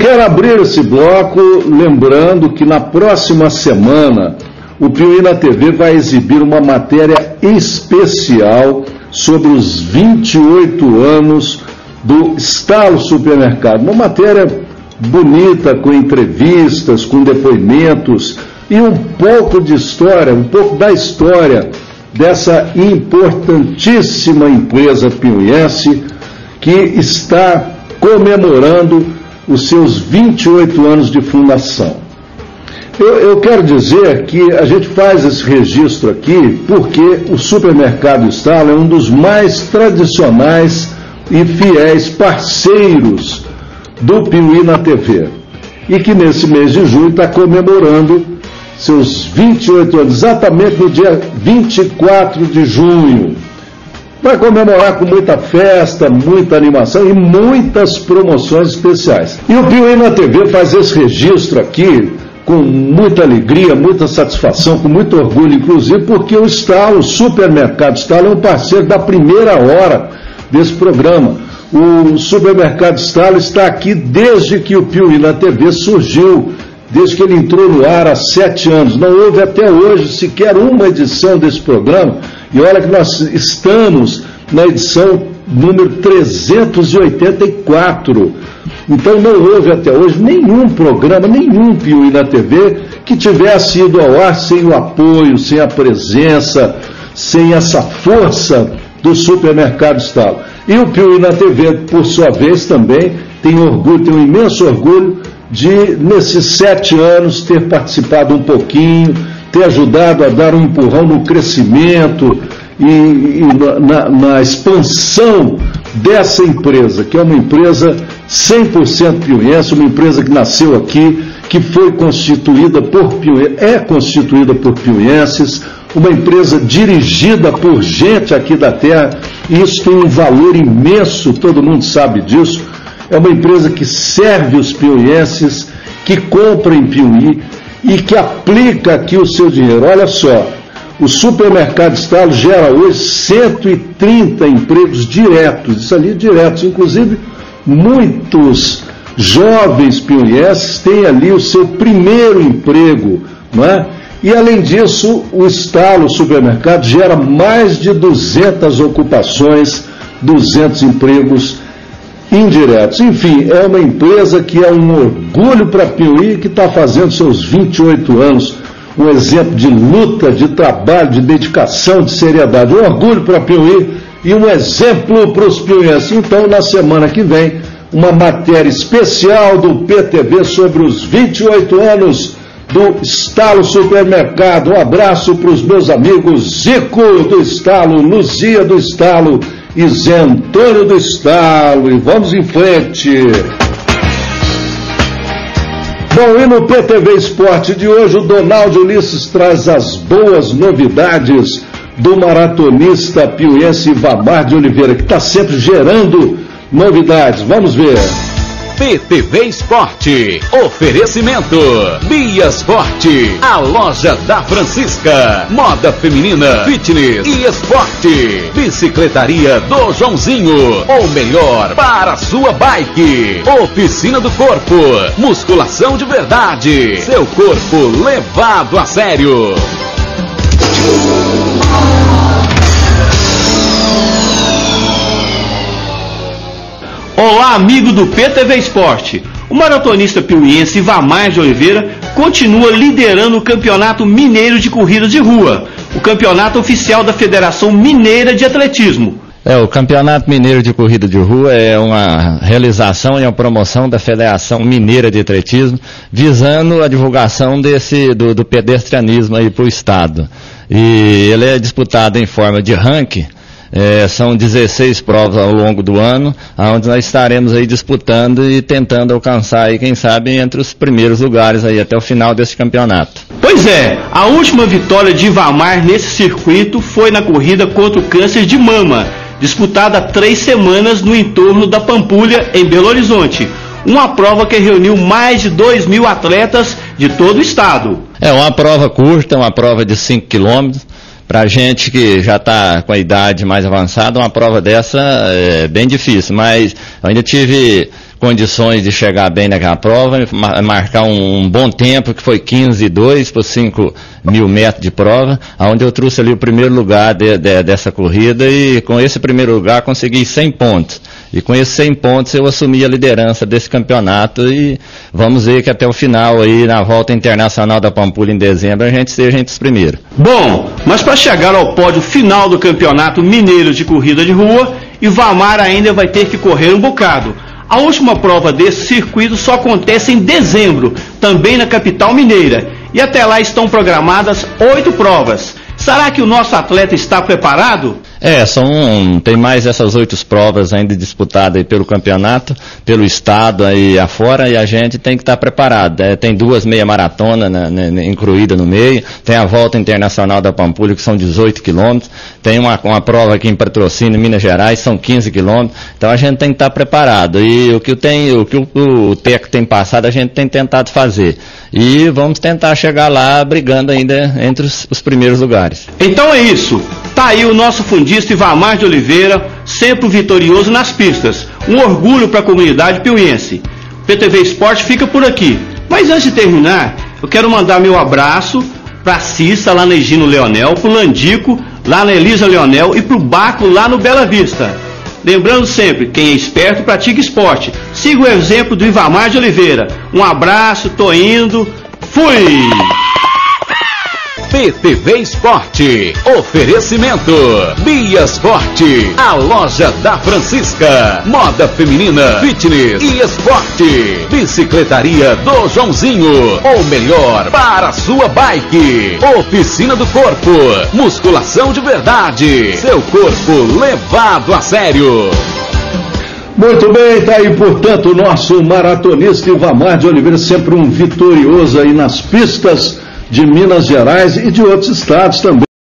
quero abrir esse bloco lembrando que na próxima semana o Piuí TV vai exibir uma matéria especial sobre os 28 anos do Estalo Supermercado. Uma matéria bonita, com entrevistas, com depoimentos e um pouco de história, um pouco da história dessa importantíssima empresa piuiense que está comemorando os seus 28 anos de fundação. Eu, eu, quero dizer que a gente faz esse registro aqui porque o supermercado Estalo é um dos mais tradicionais e fiéis parceiros do Piuí na TV. E que nesse mês de junho está comemorando seus 28 anos, exatamente no dia 24 de junho. Vai comemorar com muita festa, muita animação e muitas promoções especiais. E o Piuí na TV faz esse registro aqui com muita alegria, muita satisfação, com muito orgulho, inclusive porque o Estalo, o supermercado Estalo, é um parceiro da primeira hora desse programa. O supermercado Estalo está aqui desde que o Piuí na TV surgiu, desde que ele entrou no ar há sete anos. Não houve até hoje sequer uma edição desse programa, e olha que nós estamos na edição número 384. Então não houve até hoje nenhum programa, nenhum Piuí na TV que tivesse ido ao ar sem o apoio, sem a presença, sem essa força do supermercado Estalo. E o Piuí na TV, por sua vez, também tem orgulho, tem um imenso orgulho de, nesses sete anos, ter participado um pouquinho, ter ajudado a dar um empurrão no crescimento e, e na, na, expansão dessa empresa, que é uma empresa 100% piuiense, uma empresa que nasceu aqui, que foi constituída por é constituída por piuienses, uma empresa dirigida por gente aqui da terra, e isso tem um valor imenso, todo mundo sabe disso. É uma empresa que serve os piuienses, que compra em Piuí e que aplica aqui o seu dinheiro. Olha só, o supermercado Estalo gera hoje 130 empregos diretos, isso ali diretos, inclusive muitos jovens piuienses têm ali o seu primeiro emprego, não é? E além disso, o estalo supermercado gera mais de 200 ocupações, 200 empregos indiretos. Enfim, é uma empresa que é um orgulho para Piuí que está fazendo seus 28 anos, um exemplo de luta, de trabalho, de dedicação, de seriedade. Um orgulho para Piuí e um exemplo para os piuienses. Então, na semana que vem, uma matéria especial do PTV sobre os 28 anos do Estalo Supermercado. Um abraço para os meus amigos Zico do Estalo, Luzia do Estalo Antônio do Estalo. E vamos em frente. Bom, e no PTV Esporte de hoje, o Donaldo Ulisses traz as boas novidades do maratonista piuense Vamar de Oliveira, que está sempre gerando novidades. Vamos ver. PTV Esporte. Oferecimento. Bias Forte. A loja da Francisca. Moda feminina, fitness e esporte. Bicicletaria do Joãozinho. O melhor para sua bike. Oficina do Corpo. Musculação de verdade. Seu corpo levado a sério. Olá, amigo do PTV Esporte. O maratonista piuiense Vamar de Oliveira continua liderando o Campeonato Mineiro de Corrida de Rua, o campeonato oficial da Federação Mineira de Atletismo. É, o Campeonato Mineiro de Corrida de Rua é uma realização e uma promoção da Federação Mineira de Atletismo, visando a divulgação desse, do, do pedestrianismo aí para o Estado. E ele é disputado em forma de ranking, é, são 16 provas ao longo do ano, onde nós estaremos aí disputando e tentando alcançar aí, quem sabe, entre os primeiros lugares aí até o final desse campeonato. Pois é, a última vitória de Ivamar nesse circuito foi na corrida contra o câncer de mama, disputada há três semanas no entorno da Pampulha, em Belo Horizonte. Uma prova que reuniu mais de 2 mil atletas de todo o estado. É uma prova curta, uma prova de 5 quilômetros para gente que já está com a idade mais avançada, uma prova dessa é bem difícil, mas eu ainda tive condições de chegar bem naquela prova, marcar um, um bom tempo, que foi 15 e 2 por 5 mil metros de prova, onde eu trouxe ali o primeiro lugar de, de, dessa corrida e com esse primeiro lugar consegui 100 pontos. E com esses 100 pontos eu assumi a liderança desse campeonato e vamos ver que até o final aí, na volta internacional da Pampulha em dezembro, a gente seja entre os primeiros. Bom, mas para chegar ao pódio final do Campeonato Mineiro de Corrida de Rua, Ivamar ainda vai ter que correr um bocado. A última prova desse circuito só acontece em dezembro, também na capital mineira. E até lá estão programadas oito provas. Será que o nosso atleta está preparado? É, são, tem mais essas oito provas ainda disputadas pelo campeonato, pelo estado aí afora, e a gente tem que estar tá preparado. É, tem duas meia maratona né, né, incluída no meio, tem a volta internacional da Pampulha, que são 18 quilômetros, tem uma, uma prova aqui em Patrocínio, Minas Gerais, são 15 quilômetros, então a gente tem que estar tá preparado. E o que, tem, o, que o, o TEC tem passado, a gente tem tentado fazer. E vamos tentar chegar lá brigando ainda entre os, os primeiros lugares. Então é isso. Tá aí o nosso fundista Ivamar de Oliveira, sempre vitorioso nas pistas. Um orgulho para a comunidade piuiense. PTV Esporte fica por aqui. Mas antes de terminar, eu quero mandar meu abraço para Cissa lá na Egino Leonel, para o Landico lá na Elisa Leonel e para o Baco lá no Bela Vista. Lembrando sempre, quem é esperto pratica esporte. Siga o exemplo do Ivamar de Oliveira. Um abraço, tô indo. Fui! PTV Esporte. Oferecimento. Bias Forte. A loja da Francisca. Moda feminina, fitness e esporte. Bicicletaria do Joãozinho. O melhor para a sua bike. Oficina do Corpo. Musculação de verdade. Seu corpo levado a sério. Muito bem, tá aí, portanto, o nosso maratonista Ivamar de Oliveira, sempre um vitorioso aí nas pistas de Minas Gerais e de outros estados também.